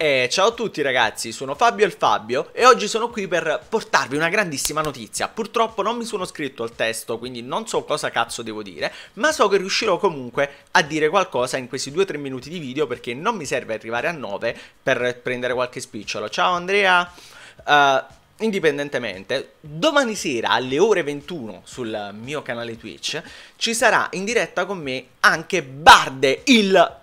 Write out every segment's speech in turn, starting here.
E ciao a tutti ragazzi, sono Fabio il Fabio e oggi sono qui per portarvi una grandissima notizia. Purtroppo non mi sono scritto il testo, quindi non so cosa cazzo devo dire, ma so che riuscirò comunque a dire qualcosa in questi 2-3 minuti di video perché non mi serve arrivare a 9 per prendere qualche spicciolo. Ciao Andrea! Uh, indipendentemente, domani sera alle ore 21 sul mio canale Twitch ci sarà in diretta con me anche Barde, il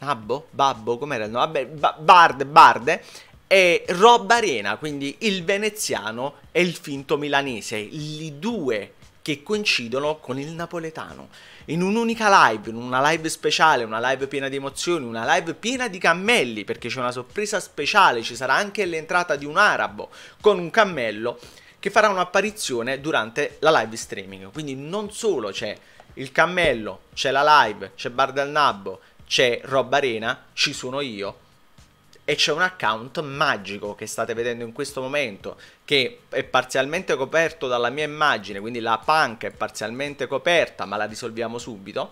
Nabbo? Babbo? Com'era il nome? Vabbè, ba Barde, Barde e Rob Arena, quindi il veneziano e il finto milanese, i due che coincidono con il napoletano. In un'unica live, in una live speciale, una live piena di emozioni, una live piena di cammelli, perché c'è una sorpresa speciale, ci sarà anche l'entrata di un arabo con un cammello che farà un'apparizione durante la live streaming. Quindi non solo c'è il cammello, c'è la live, c'è Bar del Nabbo, c'è Rob Arena, ci sono io e c'è un account magico che state vedendo in questo momento che è parzialmente coperto dalla mia immagine, quindi la punk è parzialmente coperta, ma la risolviamo subito.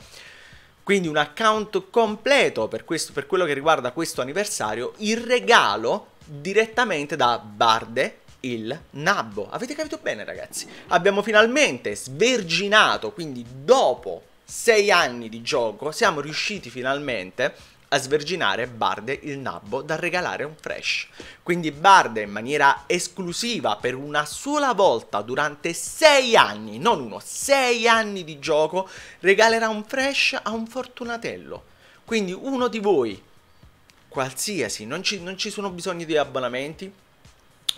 Quindi un account completo per, questo, per quello che riguarda questo anniversario, il regalo direttamente da Barde il Nabbo. Avete capito bene ragazzi? Abbiamo finalmente sverginato, quindi dopo sei anni di gioco siamo riusciti finalmente a sverginare Barde il nabbo da regalare un fresh. Quindi Barde in maniera esclusiva per una sola volta durante 6 anni, non uno, 6 anni di gioco, regalerà un fresh a un fortunatello. Quindi uno di voi, qualsiasi, non ci, non ci sono bisogni di abbonamenti,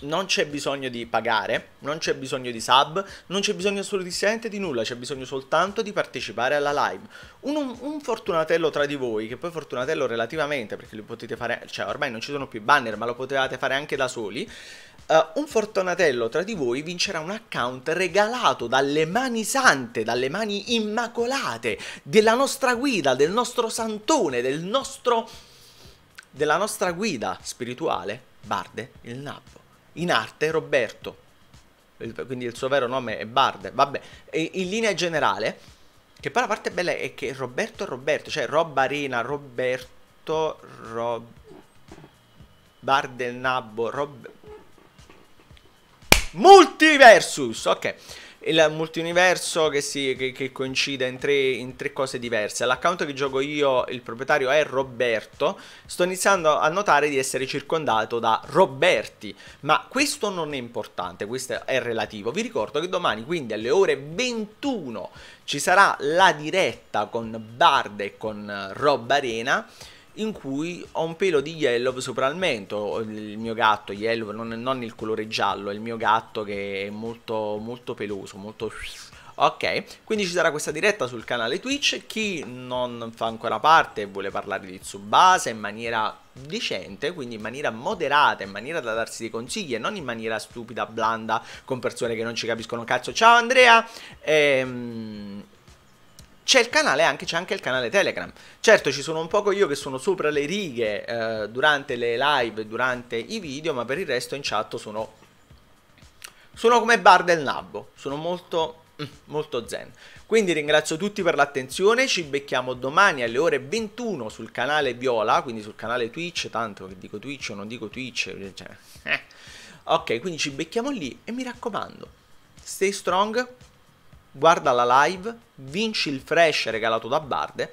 non c'è bisogno di pagare, non c'è bisogno di sub, non c'è bisogno assolutamente di nulla, c'è bisogno soltanto di partecipare alla live. Un, un, fortunatello tra di voi, che poi fortunatello relativamente, perché lo potete fare, cioè ormai non ci sono più banner, ma lo potevate fare anche da soli. Uh, un fortunatello tra di voi vincerà un account regalato dalle mani sante, dalle mani immacolate della nostra guida, del nostro santone, del nostro, della nostra guida spirituale, Barde il Nabbo in arte Roberto, quindi il suo vero nome è Barde, vabbè, in linea generale, che poi la parte bella è che Roberto è Roberto, cioè Rob Arena, Roberto, Rob... Barde Nabbo, Rob... Multiversus, ok il multiuniverso che, che, che coincide in tre, in tre, cose diverse. L'account che gioco io, il proprietario è Roberto. Sto iniziando a notare di essere circondato da Roberti, ma questo non è importante, questo è relativo. Vi ricordo che domani, quindi alle ore 21, ci sarà la diretta con Bard e con Rob Arena in cui ho un pelo di yellow sopra il mento, il mio gatto yellow, non, non il colore giallo, è il mio gatto che è molto, molto peloso, molto... Ok, quindi ci sarà questa diretta sul canale Twitch, chi non fa ancora parte e vuole parlare di Tsubasa in maniera decente, quindi in maniera moderata, in maniera da darsi dei consigli e non in maniera stupida, blanda, con persone che non ci capiscono cazzo. Ciao Andrea! Ehm c'è il canale anche, c'è anche il canale Telegram. Certo, ci sono un poco io che sono sopra le righe eh, durante le live, durante i video, ma per il resto in chat sono, sono come bar del nabbo, sono molto, mm, molto zen. Quindi ringrazio tutti per l'attenzione, ci becchiamo domani alle ore 21 sul canale Viola, quindi sul canale Twitch, tanto che dico Twitch o non dico Twitch, cioè, eh. ok, quindi ci becchiamo lì e mi raccomando, stay strong, guarda la live, vinci il fresh regalato da Barde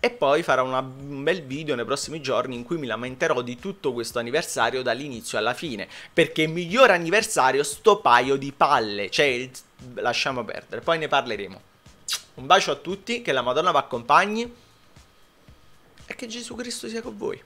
e poi farò una, un bel video nei prossimi giorni in cui mi lamenterò di tutto questo anniversario dall'inizio alla fine. Perché miglior anniversario sto paio di palle. Cioè, lasciamo perdere, poi ne parleremo. Un bacio a tutti, che la Madonna vi accompagni e che Gesù Cristo sia con voi.